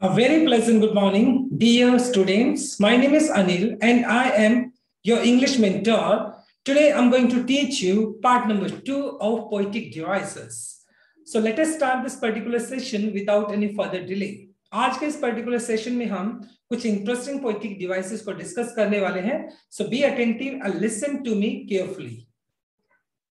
A very pleasant good morning, dear students. My name is Anil and I am your English mentor. Today I'm going to teach you part number two of poetic devices. So let us start this particular session without any further delay. आज के इस particular session में हम कुछ interesting poetic devices को discuss करने वाले हैं so be attentive and listen to me carefully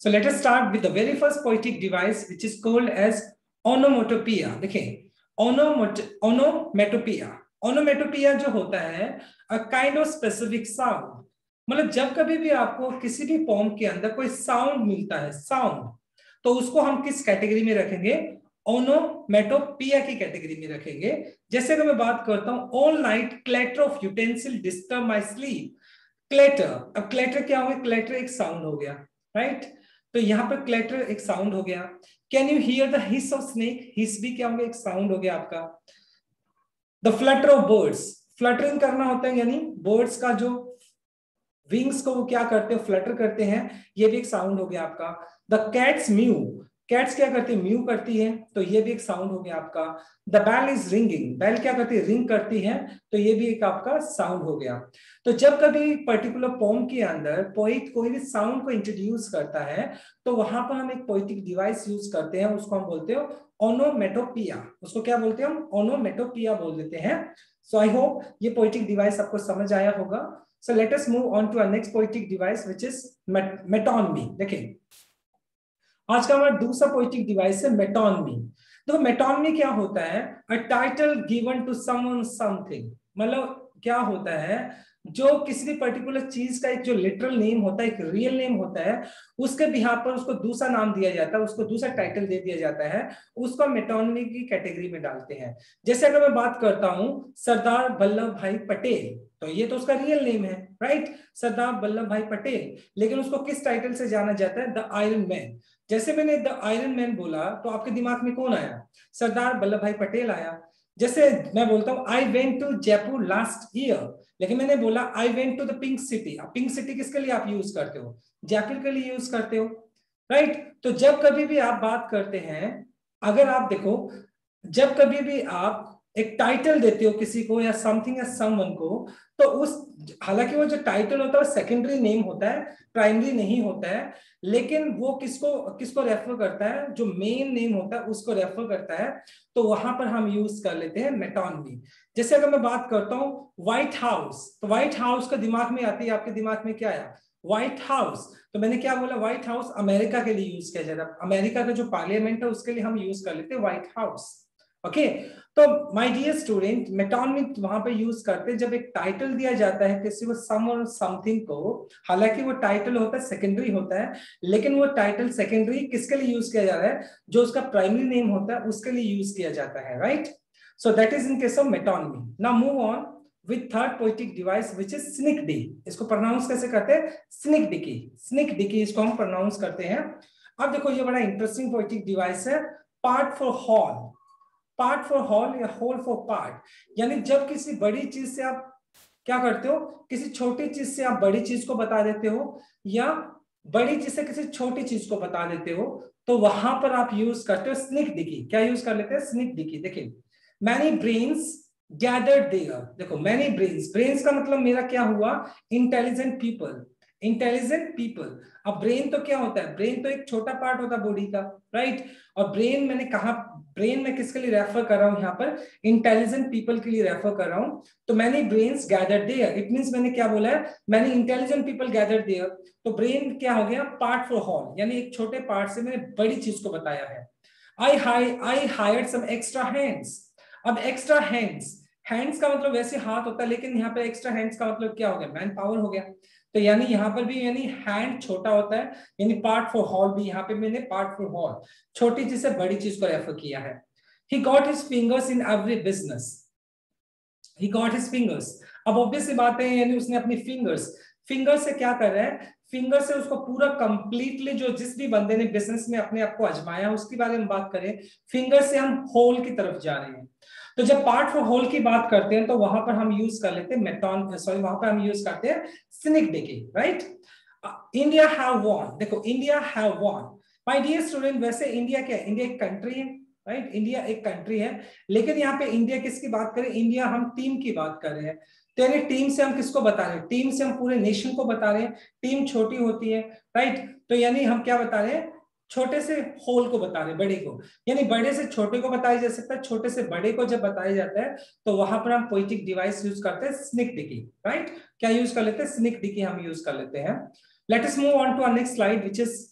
so let us start with the very first poetic device which is called as onomatopoeia देखें ओनोमेटोपिया ओनोमेटोपिया जो होता है a kind of specific sound मतलब जब कभी भी आपको किसी भी फॉर्म के अंदर कोई साउंड मिलता है साउंड तो उसको हम किस कैटेगरी में रखेंगे? ओनोमेटोपिया की कैटेगरी में रखेंगे। जैसे अगर मैं बात करता हूँ all night clatter of utensil disturb my sleep clatter अब क्लेटर क्या हो गया? क्लेटर एक साउंड हो गया राइट तो यहाँ पर क्लेटर एक साउंड हो गया। Can you hear the hiss of snake hiss भी क्या होंगे? एक साउंड हो गया आपका। The flutter of birds fluttering करना होता है यानी बर्ड्स का जो विंग्स को वो क्या करते हैं? फ्लटर करते हैं। ये भी एक साउंड हो गया आपका। द कैट्स म्यू कैट्स क्या करती है? म्यू करती है तो ये भी एक साउंड हो गया आपका। द बैल इज़ रिंगिंग बैल क्या करती है? रिंग करती है तो ये भी एक आपका साउंड हो गया। तो जब कभी पर्टिकुलर पोम के अंदर पोइट कोई भी साउंड को इंट्रोड्यूस करता है तो वहाँ पर हम एक पोइटिक डिवाइस यूज़ करते हैं, उसको हम बोलते हो ओनोमेटोपिया उसको क्या बोलते हैं हम? ओनोमेटोपिया बोल देते हैं। सो आई होप ये पोइटिक डिवाइस आपको समझ आया होगा। So let us move on to next poetic device which is metonymy देखिए आज का हमारा दूसरा पोइटिक डिवाइस है मेटोनमी देखो मेटोनमी क्या होता है? A title given to someone something मतलब क्या होता है? जो किसी भी पर्टिकुलर चीज़ का एक जो लिटरल नेम होता है, एक रियल नेम होता है, उसके बिहार पर उसको दूसरा नाम दिया जाता है, उसको दूसरा टाइटल दे दिया जाता है, उसको मेटोनमी की कैटेगरी में डालते हैं। जैसे अगर मैं बात करता हूँ, सरदार वल्लभ भाई पटेल तो ये तो उसका रियल नेम है राइट सरदार वल्लभ भाई पटेल। लेकिन उसको किस टाइटल से जाना जाता है? द आयरन मैन जैसे मैंने द आयरन मैन बोला तो आपके दिमाग में कौन आया? सरदार वल्लभ भाई पटेल आया। जैसे मैं बोलता हूँ I went to Jaipur last year लेकिन मैंने बोला I went to the pink city अब पिंक सिटी किसके लिए आप यूज़ करते हो? जयपुर के लिए यूज़ करते हो राइट right? तो जब कभी भी आप बात करते हैं, अगर आप देखो, जब कभी भी आप एक टाइटल देते हो किसी को या समथिंग या समवन को तो उस, हालाँकि वो जो टाइटल होता है वो सेकेंडरी नेम होता है प्राइमरी नहीं होता है, लेकिन वो किसको किसको रेफर करता है? जो मेन नेम होता है, उसको रेफर करता है तो वहाँ पर हम यूज़ कर लेते हैं मेटोनमी जैसे अगर मैं बात करता हूँ व्हाइट हाउस तो व्हाइट हाउस का दिमाग में आती है, आपके दिमाग में क्या आया? व्हाइट हाउस तो मैंने क्या बोला? व्हाइट हाउस अमेरिका के लिए यूज़ किया जाता है। अमेरिका का जो पार्लियामेंट है, उसके लिए हम यूज़ कर लेते हैं व्हाइट हाउस ओके तो माय डियर स्टूडेंट मेटोनिक वहाँ पे यूज़ करते हैं जब एक टाइटल दिया जाता है, किसी को सम और समथिंग को, हालाँकि वो टाइटल होता है सेकेंडरी होता है, लेकिन वो टाइटल सेकेंडरी किसके लिए यूज़ किया जा रहा है? जो उसका प्राइमरी नेम होता है, उसके लिए यूज़ किया जाता है right so that is in case of metonymy now move on with third poetic device which is synecdoche इसको प्रोनाउंस कैसे करते हैं? स्निक डिकी स्निक डिकी इसको हम प्रोनाउंस करते हैं। अब देखो, ये बड़ा इंटरेस्टिंग पोइटिक डिवाइस है। Part for whole part for whole या होल फॉर पार्ट यानी जब किसी बड़ी चीज़ से आप क्या करते हो? किसी छोटी चीज़ से आप बड़ी चीज़ को बता देते हो, या बड़ी चीज़ से किसी छोटी चीज़ को बता देते हो तो वहाँ पर आप यूज़ करते हो स्निक डिकी क्या यूज़ कर लेते हैं? स्निक डिकी देखिए मैनी ब्रेन्स गैदर्ड देयर देखो मैनी ब्रेन्स ब्रेन्स का मतलब मेरा क्या हुआ? इंटेलिजेंट पीपल इंटेलिजेंट पीपल अब ब्रेन तो क्या होता है? ब्रेन तो एक छोटा पार्ट होता है बॉडी का राइट right? और ब्रेन मैंने कहा ब्रेन में किसके लिए रेफर कर रहा हूँ यहाँ पर? इंटेलिजेंट पीपल के लिए रेफर कर रहा हूँ। तो मैंने brains gather there it mean मैंने क्या बोला है? मैंने इंटेलिजेंट पीपल गैदर देयर तो ब्रेन क्या हो गया? पार्ट फॉर हॉल यानी एक छोटे पार्ट से मैंने बड़ी चीज़ को बताया है। I high I hire some extra hands अब एक्स्ट्रा हैंड्स हैंड्स का मतलब वैसे हाथ होता है, लेकिन यहाँ पे एक्स्ट्रा हैंड्स का मतलब क्या हो गया? मैन पावर हो गया। तो यानी यहाँ पर भी यानी हैंड छोटा होता है, यानी पार्ट फॉर हॉल भी यहाँ पे मैंने पार्ट फॉर हॉल छोटी चीज़ से बड़ी चीज़ को रेफर किया है। He got his fingers in every business he got his fingers अब ऑब्वियसली बात है यानी उसने अपनी फिंगर्स फिंगर से क्या कर रहा है? फिंगर से उसको पूरा कंप्लीटली जो जिस भी बंदे ने बिज़नेस में अपने आप को अजमाया उसके बारे में बात करें फिंगर से हम होल की तरफ़ जा रहे हैं। तो जब पार्ट फॉर होल की बात करते हैं तो वहाँ पर हम यूज़ कर लेते हैं मेटॉन सॉरी वहाँ पर हम यूज़ करते हैं synecdoche right India have won देखो India have won my dear student वैसे इंडिया क्या है? इंडिया एक कंट्री है राइट right? इंडिया एक कंट्री है. लेकिन यहाँ पे इंडिया किसकी बात करें? इंडिया हम टीम की बात कर रहे हैं. तो यानी टीम से हम किसको बता रहे हैं? टीम से हम पूरे नेशन को बता रहे हैं. टीम छोटी होती है राइट right? तो यानी हम क्या बता रहे हैं? छोटे से होल को बता रहे बड़े को। यानी बड़े से छोटे को बताया जा सकता है, छोटे से बड़े को जब बताया जाता है तो वहाँ पर हम पोइटिक डिवाइस यूज़ करते हैं स्निक डिकी राइट क्या यूज़ कर लेते हैं? स्निक डिकी हम यूज़ कर लेते हैं। Let us move on to our next slide which is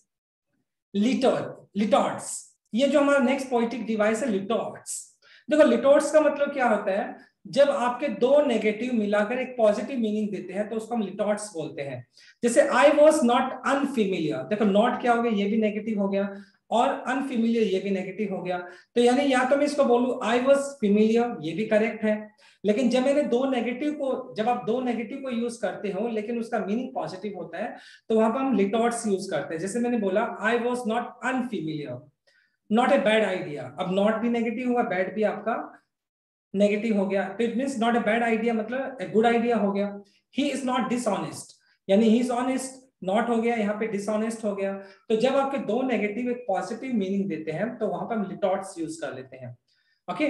litotes litotes ये जो हमारा नेक्स्ट पोइटिक डिवाइस है लिटॉर्ट्स देखो लिटोर्ट्स का मतलब क्या होता है? जब आपके दो नेगेटिव मिलाकर एक पॉजिटिव मीनिंग देते हैं तो उसको हम लिटॉर्ट्स बोलते हैं। जैसे आई वॉज़ नॉट अनफिमिलियर देखो नॉट क्या हो गया? ये भी नेगेटिव हो गया, और अनफिमिलियर ये भी नेगेटिव हो गया। तो यानी या तो मैं इसको बोलू आई वॉज़ फिमिलियर ये भी करेक्ट है। लेकिन जब मैंने दो नेगेटिव को, जब आप दो नेगेटिव को यूज़ करते हो, लेकिन उसका मीनिंग पॉजिटिव होता है तो वहाँ पर हम लिटॉर्ट्स यूज़ करते हैं। जैसे मैंने बोला I was not unfamiliar not a bad idea अब नॉट भी नेगेटिव हुआ बैड भी आपका नेगेटिव हो गया तो it mean not a bad idea मतलब ए गुड आइडिया हो गया। ही इज़ नॉट डिसऑनेस्ट यानी ही इज़ ऑनेस्ट नॉट हो गया, यहाँ पे डिसऑनेस्ट हो गया। तो जब आपके दो नेगेटिव एक पॉजिटिव मीनिंग देते हैं तो वहाँ पर हम लिटॉट्स यूज़ कर लेते हैं। ओके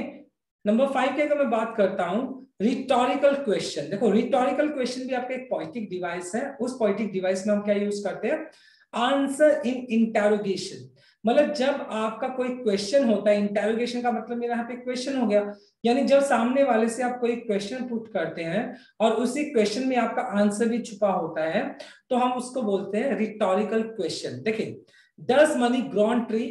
नंबर फाइव की अगर मैं बात करता हूँ रिटोरिकल क्वेश्चन देखो रिटोरिकल क्वेश्चन भी आपका एक पॉइटिक डिवाइस है। उस पॉइटिक डिवाइस में हम क्या यूज़ करते हैं? आंसर इन इंटेरोगेशन मतलब जब आपका कोई क्वेश्चन होता है इंटेरोगेशन का मतलब मेरा यहाँ पे क्वेश्चन हो गया। यानी जब सामने वाले से आप कोई क्वेश्चन पुट करते हैं और उसी क्वेश्चन में आपका आंसर भी छुपा होता है तो हम उसको बोलते हैं रिटोरिकल क्वेश्चन देखिए दस मनी ग्रॉन ट्री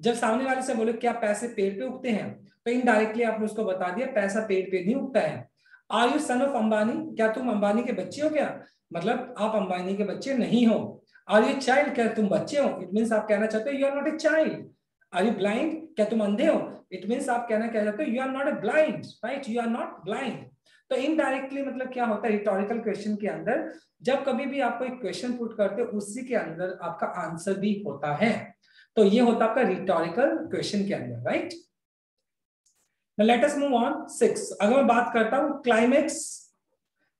जब सामने वाले से बोले, क्या पैसे पेड़ पे उगते हैं? तो इनडायरेक्टली आपने उसको बता दिया, पैसा पेड़ पे नहीं उगता है। Are you son of Ambani? क्या तुम अंबानी के बच्चे हो क्या? मतलब आप अंबानी के बच्चे नहीं हो। आर यू चाइल्ड क्या तुम बच्चे हो? इट मीन आप कहना चाहते हो you are not a child are you blind क्या तुम अंधे हो? इट मीन आप कहना क्या चाहते हो you are not a blind right you are not blind तो इनडायरेक्टली मतलब क्या होता है? हिस्टोरिकल क्वेश्चन के अंदर, जब कभी भी आपको एक क्वेश्चन पुट करते हो, उसी के अंदर आपका आंसर भी होता है। तो ये होता है आपका रिटोरिकल क्वेश्चन के अंदर right let us move on six अगर मैं बात करता हूँ क्लाइमेक्स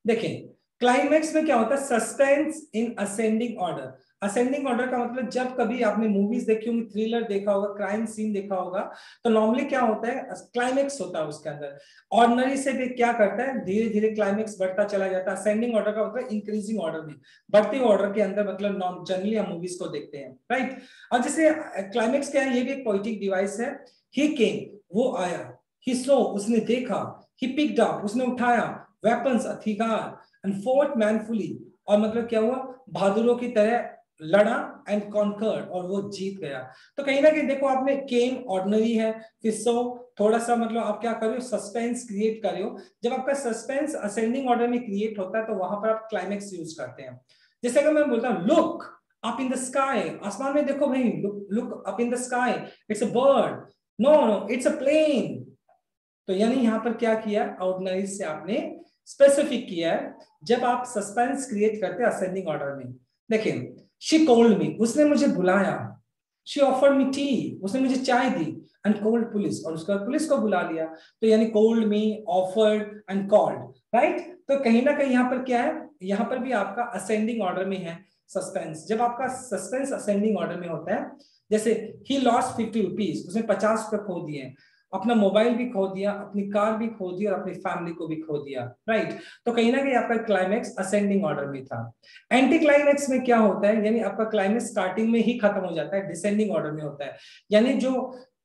देखिए क्लाइमेक्स में क्या होता है? Suspense in ascending order ascending order का मतलब जब कभी आपने मूवीज़ देखी होंगी थ्रिलर देखा होगा क्राइम सीन देखा होगा तो नॉर्मली क्या होता है? क्लाइमेक्स होता है उसके अंदर। ऑर्डनरी से भी क्या करता है? धीरे धीरे क्लाइमेक्स बढ़ता चला जाता है। असेंडिंग ऑर्डर का मतलब इंक्रीजिंग ऑर्डर में। बढ़ते ऑर्डर के अंदर मतलब जनरली हम मूवीज़ को देखते हैं राइट और जैसे क्लाइमेक्स क्या है? ये भी एक पोइटिक डिवाइस है। ही केम वो आया। ही सो उसने देखा। ही पिक्ड उसने उठाया। वेपन्स अधिकार। एंड फोर्ट मैनफुली और मतलब क्या हुआ? बहादुरों की तरह लड़ा एंड कॉन्कर्ड और वो जीत गया। तो कहीं ना कहीं देखो आपने केम ऑर्डनरी है फिर सो थोड़ा सा मतलब आप क्या कर सस्पेंस क्रिएट कर जब आपका सस्पेंस असेंडिंग ऑर्डर में क्रिएट होता है तो वहाँ पर आप क्लाइमेक्स यूज़ करते हैं। जैसे अगर मैं बोलता हूँ look up in the sky आसमान में देखो भाई look up in the sky it's a bird no no it's a plane तो यानी यहाँ पर क्या किया? ऑर्डनरी से आपने स्पेसिफिक किया है, जब आप सस्पेंस क्रिएट करते हैं असेंडिंग ऑर्डर में। देखिए शी कोल्ड मी उसने मुझे बुलाया। शी ऑफ़र मी टी उसने मुझे चाय दी एंड कोल्ड पुलिस और उसके बाद पुलिस को बुला लिया। तो यानी called me offered and called right तो कहीं ना कहीं यहाँ पर क्या है? यहाँ पर भी आपका असेंडिंग ऑर्डर में है सस्पेंस जब आपका सस्पेंस असेंडिंग ऑर्डर में होता है, जैसे ही लॉस्ट फिफ्टी रुपीज़ उसने पचास रुपए खो दिए। अपना मोबाइल भी खो दिया, अपनी कार भी खो दी और अपनी फैमिली को भी खो दिया राइट तो कहीं ना कहीं आपका क्लाइमेक्स असेंडिंग ऑर्डर में था। एंटी क्लाइमेक्स में क्या होता है? यानी आपका क्लाइमेक्स स्टार्टिंग में ही खत्म हो जाता है डिसेंडिंग ऑर्डर में होता है। यानी जो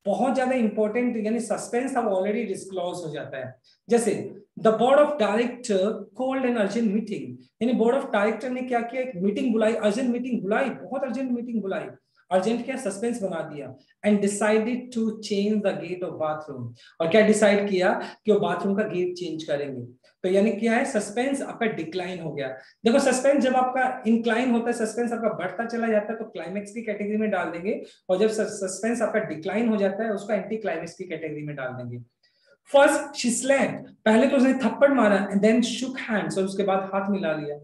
बहुत ज़्यादा इंपॉर्टेंट यानी सस्पेंस अब ऑलरेडी डिस्क्लोज हो जाता है। जैसे the board of director called and urgent meeting यानी बोर्ड ऑफ़ डायरेक्टर ने क्या किया? एक मीटिंग बुलाई अर्जेंट मीटिंग बुलाई, बहुत अर्जेंट मीटिंग बुलाई। अर्जेंट क्या सस्पेंस बना दिया and decided to change the gate of bathroom और क्या डिसाइड किया कि वो बाथरूम का गेट चेंज करेंगे? तो यानी क्या है? सस्पेंस आपका डिक्लाइन हो गया। देखो सस्पेंस जब आपका इंक्लाइन होता है सस्पेंस आपका बढ़ता चला जाता है तो क्लाइमेक्स की कैटेगरी में डाल देंगे। और जब सस्पेंस आपका डिक्लाइन हो जाता है, उसको एंटी क्लाइमेक्स की कैटेगरी में डाल देंगे। फ़र्स्ट शी पहले तो उसने थप्पड़ मारा एंड देन शुक हैंड्स और उसके बाद हाथ मिला लिया।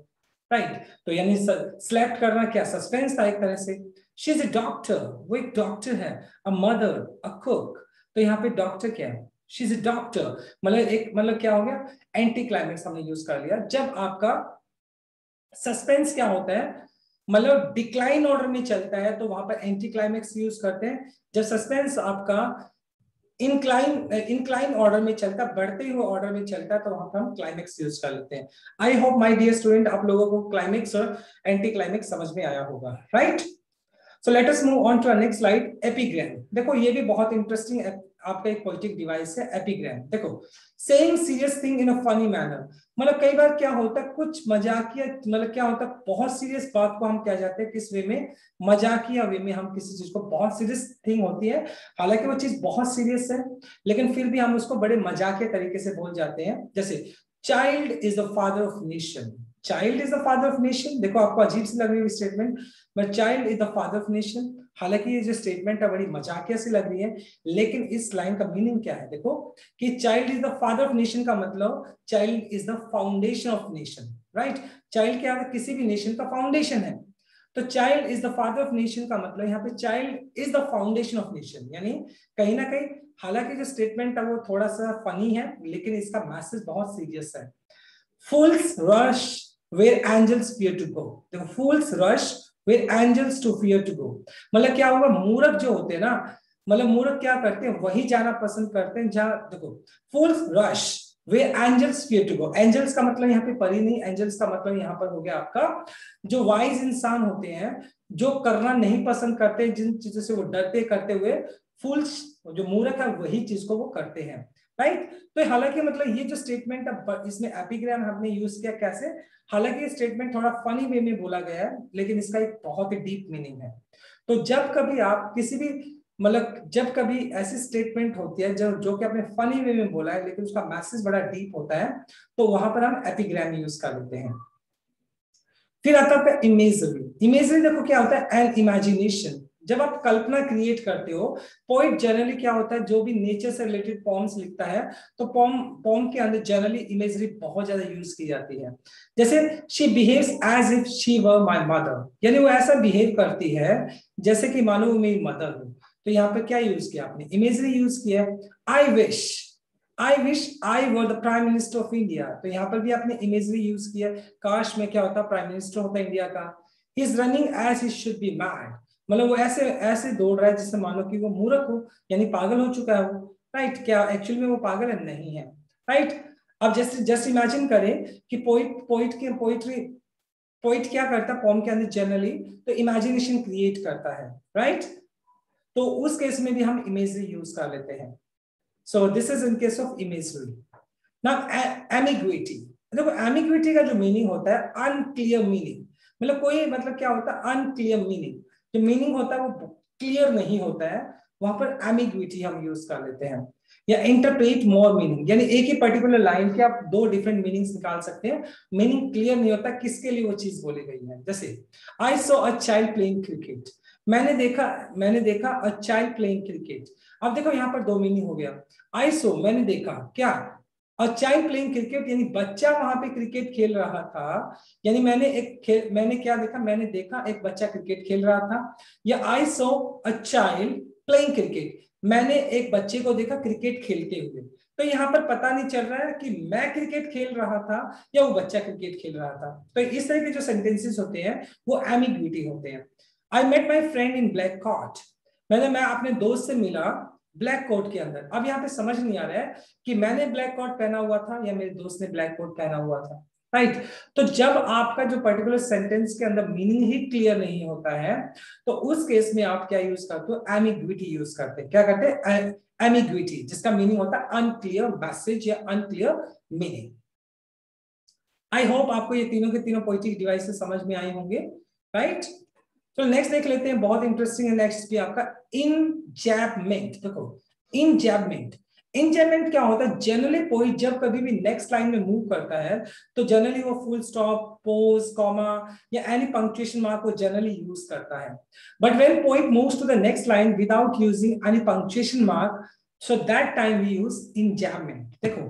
Right right? तो यानी स्लैप्ट करना क्या? सस्पेंस था एक तरह से। शी इज़ ए डॉक्टर वो एक डॉक्टर है अ मदर अ कुक तो यहाँ पे डॉक्टर क्या है? शी इज़ ए डॉक्टर मतलब एक मतलब क्या हो गया? एंटी क्लाइमेक्स हमने यूज़ कर लिया। जब आपका सस्पेंस क्या होता है? मतलब डिक्लाइन ऑर्डर में चलता है तो वहाँ पर एंटी क्लाइमेक्स यूज़ करते हैं। जब सस्पेंस आपका इनक्लाइन इनक्लाइन ऑर्डर में चलता, बढ़ते हुए ऑर्डर में चलता है तो वहाँ पर हम क्लाइमेक्स यूज़ कर लेते हैं। I hope my dear student आप लोगों को क्लाइमेक्स और एंटी क्लाइमेक्स समझ में आया होगा। Right so let us move on to next slide epigram देखो, ये भी बहुत इंटरेस्टिंग आपका एक पॉलिटिक डिवाइस है एपिग्राम देखो saying serious thing in a funny manner मतलब कई बार क्या होता है, कुछ मजाकिया मतलब क्या होता है, बहुत सीरियस बात को हम क्या जाते हैं, किस वे में? मजाकिया वे में हम किसी चीज़ को बहुत सीरियस थिंग होती है। हालाँकि वो चीज़ बहुत सीरियस है, लेकिन फिर भी हम उसको बड़े मजाकिया तरीके से बोल जाते हैं। जैसे child is the father of nation child is the father of nation देखो, आपको अजीब सी लग रही है statement but child is the father of nation हालाँकि ये जो स्टेटमेंट है, बड़ी मजाकिया से लग रही है, लेकिन इस लाइन का मीनिंग क्या है? देखो, कि child is the father of nation का मतलब child is the foundation of nation right child क्या है? किसी भी नेशन का फाउंडेशन है। तो child is the father of nation का मतलब यहाँ पे child is the foundation of nation यानी कहीं ना कहीं, हालाँकि जो स्टेटमेंट है वो थोड़ा सा फनी है, लेकिन इसका मैसेज बहुत सीरियस है। Fools rush where angels fear to go देखो fools rush where angels to fear to go मतलब क्या होगा मूर्ख जो होते हैं ना मतलब मूर्ख क्या करते हैं? वही जाना पसंद करते हैं, जहाँ देखो fools rush where angels fear to go angels का मतलब यहाँ पे परी नहीं एंजल्स का मतलब यहाँ पर हो गया आपका, जो वाइज इंसान होते हैं, जो करना नहीं पसंद करते, जिन चीज़ों से वो डरते, करते हुए फुल्स जो मूर्ख है, वही चीज़ को वो करते हैं। राइट तो हालाँकि मतलब ये जो स्टेटमेंट है इसमें एपिग्राम हमने यूज़ किया कैसे? हालाँकि ये स्टेटमेंट थोड़ा फनी वे में बोला गया है, लेकिन इसका एक बहुत ही डीप मीनिंग है। तो जब कभी आप किसी भी मतलब जब कभी ऐसी स्टेटमेंट होती है, जो जो कि आपने फनी वे में बोला है, लेकिन उसका मैसेज बड़ा डीप होता है तो वहाँ पर हम एपिग्राम यूज़ कर लेते हैं। फिर आता है इमेजरी इमेजरी देखो क्या होता है? एन इमेजिनेशन जब आप कल्पना क्रिएट करते हो पोइट जनरली क्या होता है? जो भी नेचर से रिलेटेड पॉम्स लिखता है तो पॉम पॉम के अंदर जनरली इमेजरी बहुत ज़्यादा यूज़ की जाती है। जैसे she behaves as if she were my mother यानी वो ऐसा बिहेव करती है, जैसे कि मानो मेरी मदर हो। तो यहाँ पे क्या यूज़ किया आपने? इमेजरी यूज़ किया। I wish I wish I were the prime minister of India तो यहाँ पर भी आपने इमेजरी यूज़ किया। काश में क्या होता? प्राइम मिनिस्टर होता इंडिया का। Is running as he should be mad मतलब वो ऐसे ऐसे दौड़ रहा है जिससे मानो कि वो मूर्ख हो, यानी पागल हो चुका है वो। राइट क्या एक्चुअली में वो पागल है? नहीं है। राइट अब जैसे जस्ट इमेजिन करें कि पोइट पोइट के पोइट्री पोइट क्या करता है? पॉम के अंदर जनरली तो इमेजिनेशन क्रिएट करता है। राइट तो उस केस में भी हम इमेजरी यूज़ कर लेते हैं। So this is in case of imagery ना एमिग्विटी देखो एमिग्विटी का जो मीनिंग होता है अनक्लियर मीनिंग मतलब कोई मतलब क्या होता है? अनक्लियर मीनिंग जो मीनिंग होता है वो क्लियर नहीं होता है, वहाँ पर एमिग्विटी हम यूज़ कर लेते हैं। या इंटरप्रेट मोर मीनिंग यानी एक ही पर्टिकुलर लाइन के आप दो डिफरेंट मीनिंग्स निकाल सकते हैं। मीनिंग क्लियर नहीं होता किसके लिए वो चीज़ बोली गई है। जैसे I saw a child playing cricket मैंने देखा मैंने देखा अ चाइल्ड प्लेइंग क्रिकेट अब देखो यहाँ पर दो मीनिंग हो गया। आई सो मैंने देखा। क्या? अ चाइल्ड प्लेइंग क्रिकेट, यानी बच्चा वहाँ पे क्रिकेट खेल रहा था, यानी मैंने एक खेल मैंने क्या देखा? मैंने देखा एक बच्चा क्रिकेट खेल रहा था, या I saw a child playing cricket मैंने एक बच्चे को देखा क्रिकेट खेलते हुए। तो यहाँ पर पता नहीं चल रहा है कि मैं क्रिकेट खेल रहा था, या वो बच्चा क्रिकेट खेल रहा था। तो इस तरह के जो सेंटेंसेस होते हैं, वो एमिग्विटी होते हैं। I met my friend in black coat मैंने, मैं अपने दोस्त से मिला ब्लैक कोट के अंदर। अब यहाँ पे समझ नहीं आ रहा है कि मैंने ब्लैक कोट पहना हुआ था या मेरे दोस्त ने ब्लैक कोट पहना हुआ था। Right right? तो जब आपका जो पर्टिकुलर सेंटेंस के अंदर मीनिंग ही क्लियर नहीं होता है तो उस केस में आप क्या यूज़ करते हो? एमिग्विटी यूज़ करते हैं। क्या करते हैं? एमिग्विटी जिसका मीनिंग होता है अनक्लियर मैसेज या अनक्लियर मीनिंग आई होप आपको ये तीनों के तीनों पोइटिक डिवाइस समझ में आए होंगे। Right right? तो नेक्स्ट देख लेते हैं, बहुत इंटरेस्टिंग है नेक्स्ट भी आपका। इनजैबमेंट देखो इनजैबमेंट इनजैबमेंट क्या होता है? जनरली कोई जब कभी भी नेक्स्ट लाइन में मूव करता है तो जनरली वो फुल स्टॉप पोज कॉमा या एनी पंक्चुएशन मार्क को जनरली यूज़ करता है। But when point moves to the next line without using any punctuation mark so that time we use enjambment देखो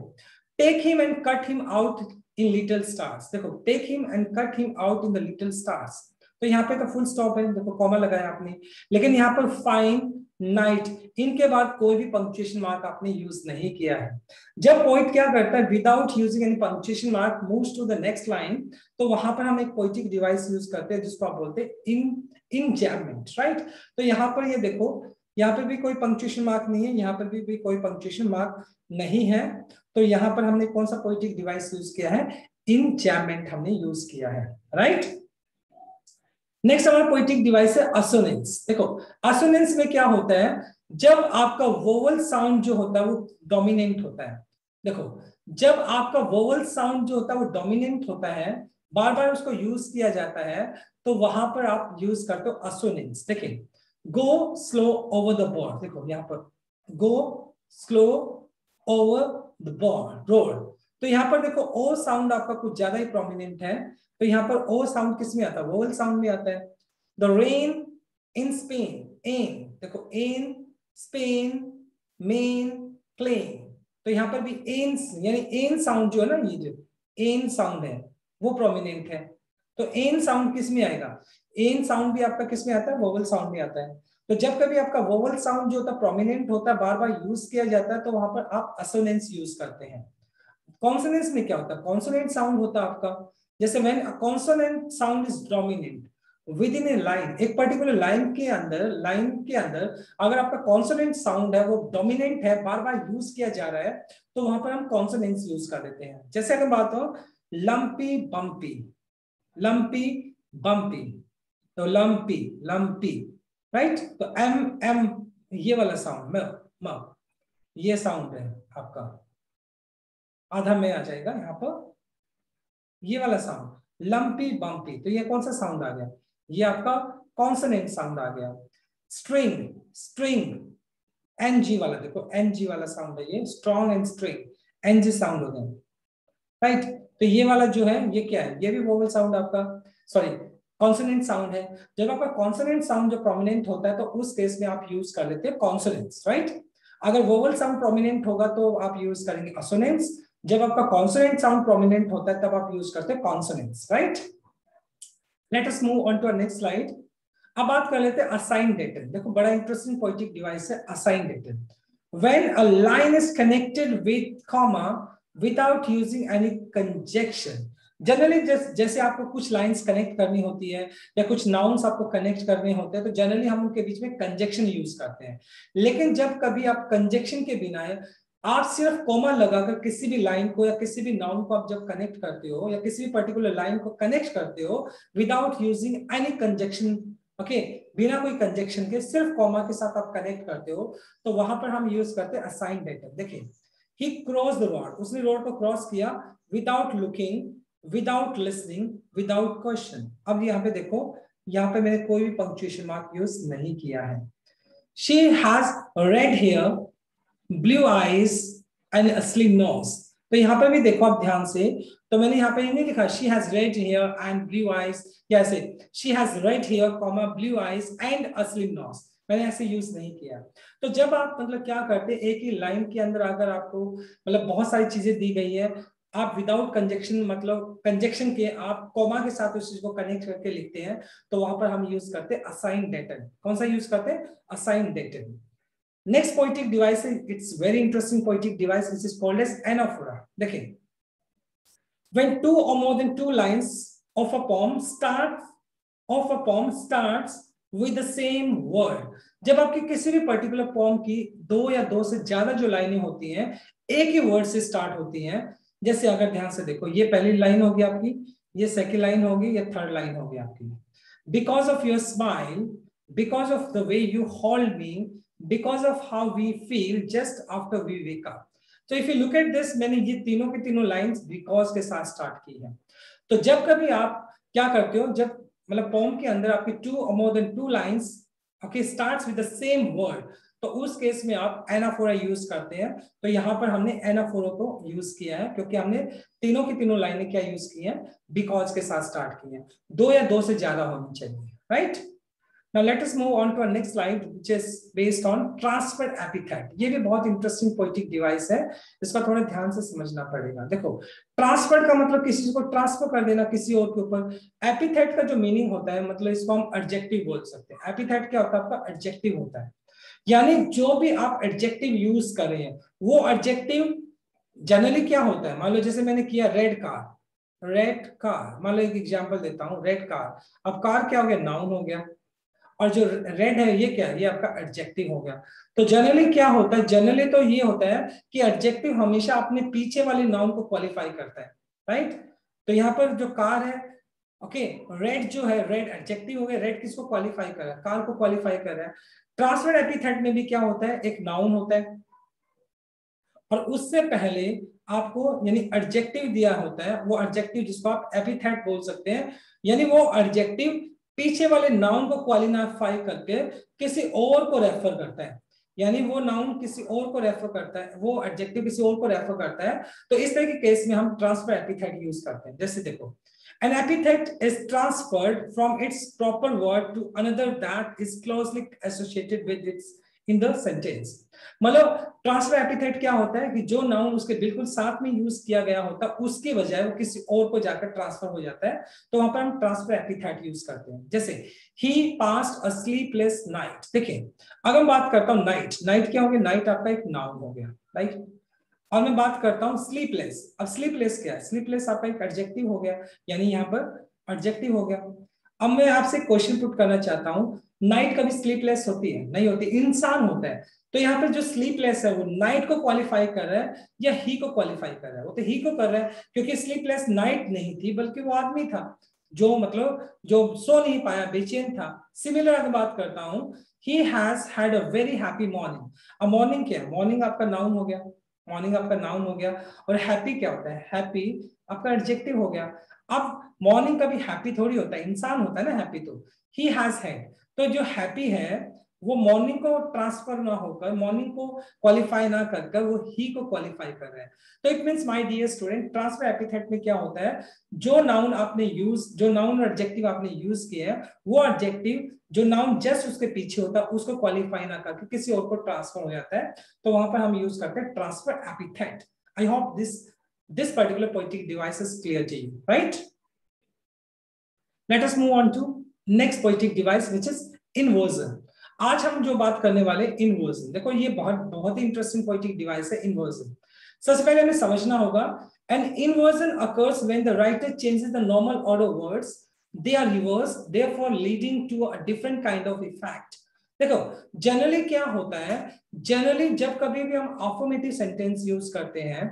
take him and cut him out in little stars देखो take him and cut him out in the little stars तो यहाँ पे तो full stop है देखो comma लगाया आपने। लेकिन यहाँ पर फाइन नाइट इनके बाद कोई भी पंक्चुएशन मार्क आपने यूज़ नहीं किया है। जब पॉइंट क्या करता है without using any punctuation mark moves to the next line तो वहाँ पर हम एक पोइटिक डिवाइस यूज़ करते हैं जिसको आप बोलते हैं इन इन जैमेंट राइट तो यहाँ पर ये यह देखो यहाँ पर भी कोई पंक्चुएशन मार्क नहीं है यहाँ पर भी, भी कोई पंक्चुएशन मार्क नहीं है। तो यहाँ पर हमने कौन सा पोइटिक डिवाइस यूज़ किया है? इंचैमेंट हमने यूज़ किया है राइट नेक्स्ट हमारा पोइटिक डिवाइस है असोनेंस देखो असोनेंस में क्या होता है? जब आपका वोवल साउंड जो होता है, वो डोमिनेंट होता है। देखो, जब आपका वोवल साउंड जो होता है, वो डोमिनेंट होता है बार बार उसको यूज़ किया जाता है तो वहाँ पर आप यूज़ करते हो असोनेंस देखिए go slow over the board देखो, यहाँ पर go slow over the board road तो यहाँ पर देखो ओ साउंड आपका कुछ ज़्यादा ही प्रोमिनेंट है। तो यहाँ पर ओ साउंड किसमें आता है? वोवल साउंड में आता है। The rain in Spain in देखो एन स्पेन मेन प्लेन तो यहाँ पर भी एन यानी एन साउंड जो है ना, ये जो एन साउंड है, वो प्रोमिनेंट है। तो एन साउंड किसमें आएगा? एन साउंड भी आपका किसमें आता है? वोवल साउंड में आता है। तो जब कभी आपका वोवल साउंड जो होता है प्रोमिनेंट होता है बार बार यूज़ किया जाता है तो वहाँ पर आप असोनेंस यूज़ करते हैं। कॉन्सोनेंस में क्या होता है? कॉन्सोनेंट साउंड होता है आपका। जैसे when consonant sound is dominant within a line एक पर्टिकुलर लाइन के अंदर लाइन के अंदर अगर आपका कॉन्सोनेंट साउंड है, वो डोमिनेंट है बार बार यूज़ किया जा रहा है तो वहाँ पर हम कॉन्सोनेंस यूज़ कर देते हैं। जैसे अगर बात हो लंपी बम्पी लंपी बम्पी तो लंपी लंपी राइट तो एम एम ये वाला साउंड ये साउंड है आपका। आधा में आ जाएगा यहाँ पर। ये वाला साउंड लंपी बम्पी तो ये कौन सा साउंड आ गया? ये आपका कॉन्सोनेंट साउंड आ गया। स्ट्रिंग स्ट्रिंग एन जी वाला, देखो एन जी वाला साउंड है ये strong and string N G sound हो गया। राइट तो ये वाला जो है, ये क्या है? ये भी वोवल साउंड आपका सॉरी कॉन्सोनेंट साउंड है। जब आपका कॉन्सोनेंट साउंड जो प्रोमिनेंट होता है तो उस केस में आप यूज़ कर लेते हैं कॉन्सोनेंट्स राइट अगर वोवल साउंड प्रोमिनेंट होगा तो आप यूज़ करेंगे असोनेंट्स जब आपका कॉन्सोनेंट साउंड प्रोमिनेंट होता है, तब आप यूज़ करते हैं consonants right let us move on to next slide अब बात कर लेते हैं असाइन डेटन देखो, बड़ा इंटरेस्टिंग पोइटिक डिवाइस है asyndeton when a line is connected with comma without using any conjunction generally जैसे आपको कुछ लाइंस कनेक्ट करनी होती है, या कुछ नाउन्स आपको कनेक्ट करने होते हैं तो जनरली हम उनके बीच में कंजेक्शन यूज़ करते हैं. लेकिन जब कभी आप कंजेक्शन के बिना आप सिर्फ़ कोमा लगाकर किसी भी लाइन को या किसी भी नाउन को आप जब कनेक्ट करते हो या किसी भी पर्टिकुलर लाइन को कनेक्ट करते हो without using any conjunction okay बिना कोई कंजेक्शन के, सिर्फ़ कॉमा के साथ आप कनेक्ट करते हो तो वहाँ पर हम यूज़ करते हैं असाइन डेटर देखिए ही क्रॉस द रोड उसने रोड को क्रॉस किया without looking without listening without question अब यहाँ पे देखो, यहाँ पे मैंने कोई भी पंक्चुएशन मार्क यूज़ नहीं किया है। She has red hair blue eyes and slim nose. तो यहाँ पे भी देखो आप ध्यान से तो मैंने यहाँ पे नहीं लिखा she has red hair and blue eyes कैसे she has red hair comma blue eyes and slim nose मैंने ऐसे यूज़ नहीं किया। तो जब आप मतलब क्या करते, एक ही लाइन के अंदर अगर आपको मतलब बहुत सारी चीज़ें दी गई है, आप विदाउट कंजेक्शन मतलब कंजेक्शन के, आप कॉमा के साथ उस चीज़ को कनेक्ट करके लिखते हैं तो वहाँ पर हम यूज़ करते हैं असाइन डेटन कौन सा यूज़ करते हैं? Assign डेटन next poetic device it's very interesting poetic device which is called as anaphora देखिए when two or more than two lines of a poem start of a poem starts with the same word. जब आपकी किसी भी particular pome की दो या दो से ज़्यादा जो लाइनें होती हैं, एक ही वर्ड से स्टार्ट होती हैं, जैसे अगर ध्यान से देखो, ये पहली लाइन होगी आपकी, ये सेकेंड लाइन होगी, या थर्ड लाइन होगी आपकी। Because of your smile because of the way you hold me because of how we feel just after we wake up तो if you look at this मैंने ये तीनों की तीनों लाइंस बिकॉज़ के साथ स्टार्ट की है। तो जब कभी आप क्या करते हो, जब मतलब पोम के अंदर आपकी two more than two lines okay starts with the same word तो उस केस में आप एनाफोरा यूज़ करते हैं। तो यहाँ पर हमने एनाफोरा को यूज़ किया है, क्योंकि हमने तीनों की तीनों लाइनें क्या यूज़ की है? बिकॉज़ के साथ स्टार्ट की है। दो या दो से ज़्यादा होनी चाहिए right Now let us move on to our next slide, which is based on transfer epithet. ये भी बहुत इंटरेस्टिंग पोइटिक डिवाइस है। इसका थोड़ा ध्यान से समझना पड़ेगा। देखो ट्रांसफ़र का मतलब किसी को ट्रांसफ़र कर देना किसी और के ऊपर। एपिथेट का जो मीनिंग होता है मतलब इसको हम एडजेक्टिव बोल सकते हैं। एपिथेट क्या होता है? आपका एडजेक्टिव होता है। यानी जो भी आप एडजेक्टिव यूज़ कर रहे हैं वो एडजेक्टिव जनरली क्या होता है? मान लो जैसे मैंने किया रेड कार रेड कार मान लो एक एग्जांपल देता हूँ रेड कार अब कार क्या हो गया? नाउन हो गया। और जो रेड है, ये क्या है? ये आपका एडजेक्टिव हो गया। तो जनरली क्या होता है? जनरली तो ये होता है कि एडजेक्टिव हमेशा अपने पीछे वाले नाउन को क्वालिफाई करता है राइट तो यहाँ पर जो कार है ओके रेड जो है रेड एडजेक्टिव हो गया। रेड किसको क्वालिफाई कर रहा है? कार को क्वालिफाई कर रहा है। ट्रांसफ़र एपिथेट में भी क्या होता है? एक नाउन होता है। और उससे पहले आपको यानी एडजेक्टिव दिया होता है, वो एडजेक्टिव जिसको आप एपिथेट बोल सकते हैं, यानी वो एडजेक्टिव पीछे वाले नाउन को क्वालिनाफाई करके किसी और को रेफर करता है। यानी वो नाउन किसी और को रेफर करता है, वो एडजेक्टिव किसी और को रेफर करता है। तो इस तरह के केस में हम ट्रांसफ़र एपिथेट यूज़ करते हैं। जैसे देखो an epithet is transferred from its proper word to another that is closely associated with its in the sentence मतलब ट्रांसफ़र एपिथेट क्या होता है कि जो नाउन उसके बिल्कुल साथ में यूज़ किया गया होता है उसकी बजाय वो किसी और को जाकर ट्रांसफ़र हो जाता है तो वहाँ पर हम ट्रांसफ़र एपिथेट यूज़ करते हैं। जैसे ही पास्ट अ स्लीपलेस नाइट देखिए, अगर मैं बात करता हूँ नाइट नाइट क्या हो गया? नाइट आपका एक नाउन हो गया राइट और मैं बात करता हूँ स्लीपलेस अब स्लीपलेस क्या है? स्लीपलेस आपका एक एडजेक्टिव हो गया, यानी यहाँ पर एडजेक्टिव हो गया। अब मैं आपसे क्वेश्चन पुट करना चाहता हूँ नाइट कभी स्लीपलेस होती है? नहीं होती, इंसान होता है। तो यहाँ पर जो स्लीपलेस है, वो नाइट को क्वालिफाई कर रहा है या ही को क्वालिफाई कर रहा है? वो तो ही को कर रहा है, क्योंकि स्लीपलेस नाइट नहीं थी, बल्कि वो आदमी था, जो मतलब जो सो नहीं पाया, बेचैन था। सिमिलर अगर बात करता हूँ he has had a very happy morning अब मॉर्निंग क्या है? मॉर्निंग आपका नाउन हो गया। मॉर्निंग आपका नाउन हो गया। और हैप्पी क्या होता है? हैप्पी आपका एडजेक्टिव हो गया। अब मॉर्निंग कभी हैप्पी थोड़ी होता है, इंसान होता है ना हैप्पी तो। ही हैज़ हैड तो जो हैप्पी है, वो मॉर्निंग को ट्रांसफ़र ना होकर मॉर्निंग को क्वालिफाई ना कर वो ही को क्वालिफाई कर रहे हैं। तो it means my dear student transfer epithet में क्या होता है? जो नाउन आपने यूज़ जो नाउन एडजेक्टिव आपने यूज़ किया है, वो एडजेक्टिव जो नाउन जस्ट उसके पीछे होता है, उसको क्वालिफाई ना करके किसी और को ट्रांसफ़र हो जाता है तो वहाँ पर हम यूज़ करते हैं transfer epithet I hope this this particular poetic device is clear to you, right? Let us move on next poetic device which is inversion. आज हम जो बात करने वाले इनवर्जन देखो, ये बहुत बहुत ही इंटरेस्टिंग पोइटिक डिवाइस है इनवर्जन सबसे पहले हमें समझना होगा an inversion occurs when the writer changes the normal order words they are reverse therefore leading to a different kind of effect देखो जनरली क्या होता है? जनरली जब कभी भी हम अफर्मेटिव सेंटेंस यूज़ करते हैं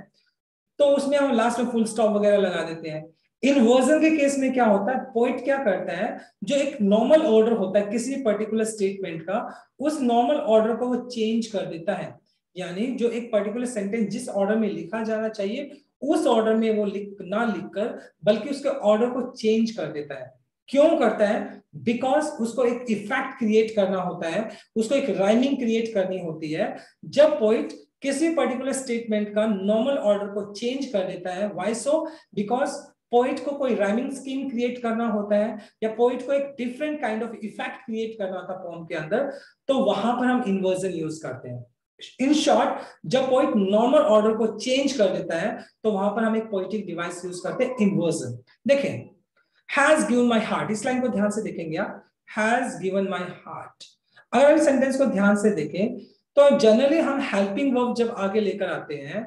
तो उसमें हम लास्ट में फुल स्टॉप वगैरह लगा देते हैं। इनवर्जन के केस में क्या होता है? पोइट क्या करता है? जो एक नॉर्मल ऑर्डर होता है, किसी पर्टिकुलर स्टेटमेंट का, उस नॉर्मल ऑर्डर को वो चेंज कर देता है। यानी जो एक पर्टिकुलर सेंटेंस जिस ऑर्डर में लिखा जाना चाहिए, उस ऑर्डर में वो लिख, ना लिखकर, बल्कि उसके ऑर्डर को चेंज कर देता है। क्यों करता है? बिकॉज़ उसको एक इफ़ेक्ट क्रिएट करना होता है, उसको एक राइमिंग क्रिएट करनी होती है। जब पोइट किसी पर्टिकुलर स्टेटमेंट का नॉर्मल ऑर्डर को चेंज कर देता है वाई सो बिकॉज़ पोइट को कोई राइमिंग स्कीम क्रिएट करना होता है, या पोइट को एक different kind of effect create करना होता है के अंदर तो वहाँ पर हम इन्वर्जन यूज़ करते हैं। इन शॉर्ट जब पोइट नॉर्मल ऑर्डर को चेंज कर देता है तो वहाँ पर हम एक पोइटिक डिवाइस यूज़ करते हैं इन्वर्जन देखें हैज़ गिवन माई हार्ट इस लाइन को ध्यान से देखेंगे आप हैज़ गिवन माई हार्ट अगर इस सेंटेंस को ध्यान से देखें तो जनरली हम हेल्पिंग वर्ब जब आगे लेकर आते हैं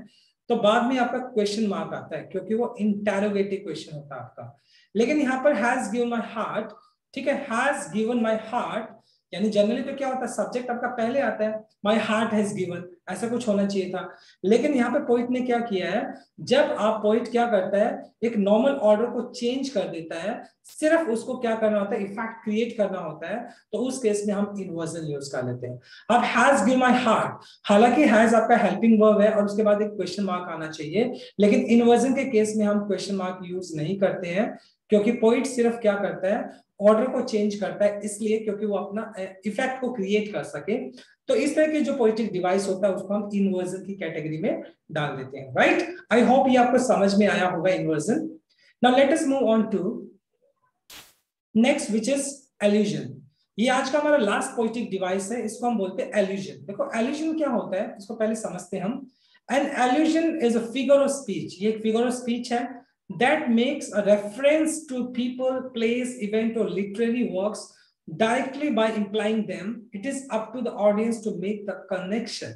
तो बाद में आपका क्वेश्चन मार्क आता है, क्योंकि वो इंटेरोगेटिव क्वेश्चन होता है आपका। लेकिन यहाँ पर हैज़ गिवन माई हार्ट ठीक है? हैज़ गिवन माई हार्ट यानी जनरली तो क्या होता है सब्जेक्ट आपका पहले आता है माई हार्ट हैज़ गिवन ऐसा कुछ होना चाहिए था। लेकिन यहाँ पे पोइट ने क्या किया है, जब आप पोइट क्या करता है, एक नॉर्मल ऑर्डर को चेंज कर देता है, सिर्फ़ उसको क्या करना होता है इफ़ेक्ट क्रिएट करना होता है तो उस केस में हम इन्वर्जन यूज़ कर लेते हैं। अब हैज़ गिव माई हार्ट हालाँकि हैज़ आपका हेल्पिंग वर्ब है, और उसके बाद एक क्वेश्चन मार्क आना चाहिए, लेकिन इन्वर्जन के केस में हम क्वेश्चन मार्क यूज़ नहीं करते हैं। क्योंकि पोइट सिर्फ़ क्या करता है? ऑर्डर को चेंज करता है, इसलिए क्योंकि वो अपना इफ़ेक्ट को क्रिएट कर सके। तो इस तरह के जो पोइटिक डिवाइस होता है, उसको हम इन्वर्जन की कैटेगरी में डाल देते हैं राइट आई होप ये आपको समझ में आया होगा inversion now let us move on to next which is allusion ये आज का हमारा लास्ट पोइटिक डिवाइस है, इसको हम बोलते हैं एल्यूजन देखो एल्यूजन क्या होता है? इसको पहले समझते हैं हम. An allusion is a figure of speech ये एक फिगर ऑफ़ स्पीच है that makes a reference to people, place, event, or literary works directly by implying them. It is up to the audience to make the connection.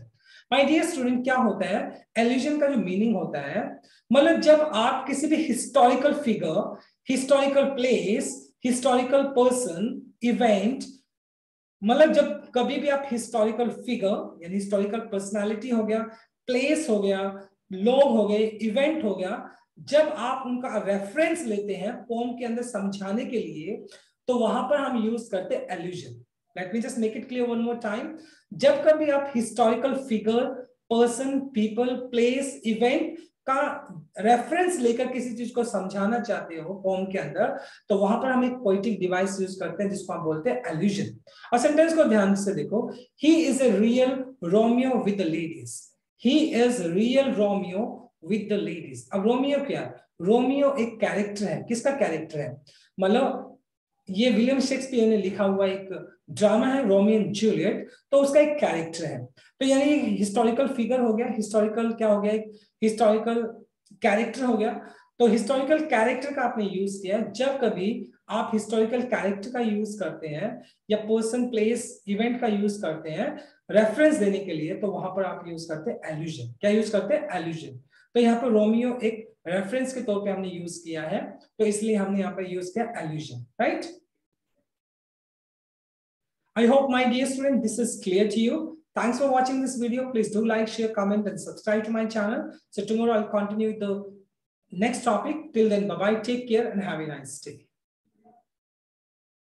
My dear student क्या होता है एल्यूजन का जो meaning होता है मतलब जब आप किसी भी historical figure historical place historical person event मतलब जब कभी भी आप हिस्टोरिकल फिगर यानी हिस्टोरिकल पर्सनालिटी हो गया प्लेस हो गया लोग हो गए इवेंट हो गया जब आप उनका रेफरेंस लेते हैं पोम के अंदर समझाने के लिए तो वहाँ पर हम यूज़ करते हैं allusion let me just make it clear one more time जब कभी आप historical figure person people place event का रेफरेंस लेकर किसी चीज़ को समझाना चाहते हो पोम के अंदर तो वहाँ पर हम एक पोइटिक डिवाइस यूज़ करते हैं जिसको हम बोलते हैं एल्यूजन और सेंटेंस को ध्यान से देखो. He is a real Romeo with ladies he is real Romeo with the ladies अब रोमियो क्या? रोमियो एक कैरेक्टर है। किसका कैरेक्टर है? मतलब ये विलियम शेक्सपियर ने लिखा हुआ एक ड्रामा है रोमियो एंड जूलियट तो उसका एक कैरेक्टर है। तो यानी हिस्टोरिकल फिगर हो गया हिस्टोरिकल क्या हो गया? एक हिस्टोरिकल कैरेक्टर हो गया। तो हिस्टोरिकल कैरेक्टर का आपने यूज़ किया जब कभी आप हिस्टोरिकल कैरेक्टर का यूज़ करते हैं या पर्सन प्लेस इवेंट का यूज़ करते हैं रेफरेंस देने के लिए तो वहाँ पर आप यूज़ करते हैं एल्यूजन क्या यूज़ करते हैं? एल्यूजन तो यहाँ पर रोमियो एक रेफरेंस के तौर पे हमने यूज़ किया है तो इसलिए हमने यहाँ पर यूज़ किया allusion right I hope my dear student this is clear to you. Thanks for watching this video. Please do like, share, comment and subscribe to my channel. So tomorrow I'll continue the next topic. Till then, bye-bye. Take care and have a nice day.